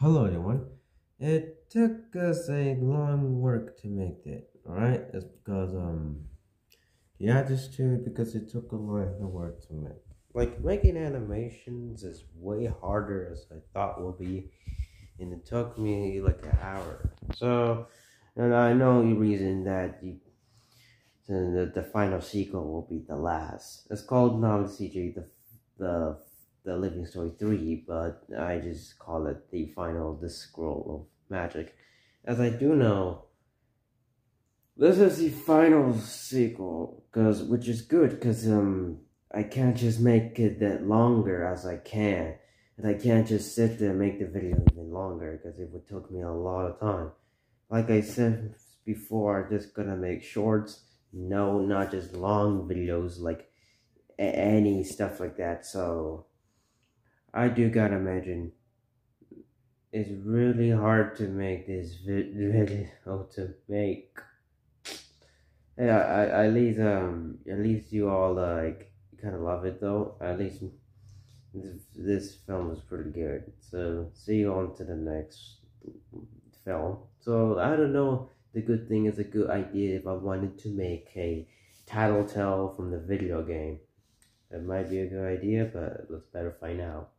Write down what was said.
Hello everyone. It took us a long work to make it, alright? It's because um yeah just to because it took a lot of work to make. Like making animations is way harder as I thought will be and it took me like an hour. So and I know the reason that you the, the final sequel will be the last. It's called Novel CG the the the Living Story 3, but I just call it the final the scroll of magic. As I do know, this is the final sequel, cause which is good, cause um I can't just make it that longer as I can, and I can't just sit there and make the video even longer, cause it would take me a lot of time. Like I said before, I'm just gonna make shorts, no, not just long videos like any stuff like that. So I do gotta imagine it's really hard to make this video to make. Yeah, I, at least um at least you all like kind of love it though. At least this, this film was pretty good. So see you on to the next film. So I don't know. The good thing is a good idea if I wanted to make a title tell from the video game. It might be a good idea, but let's better find out.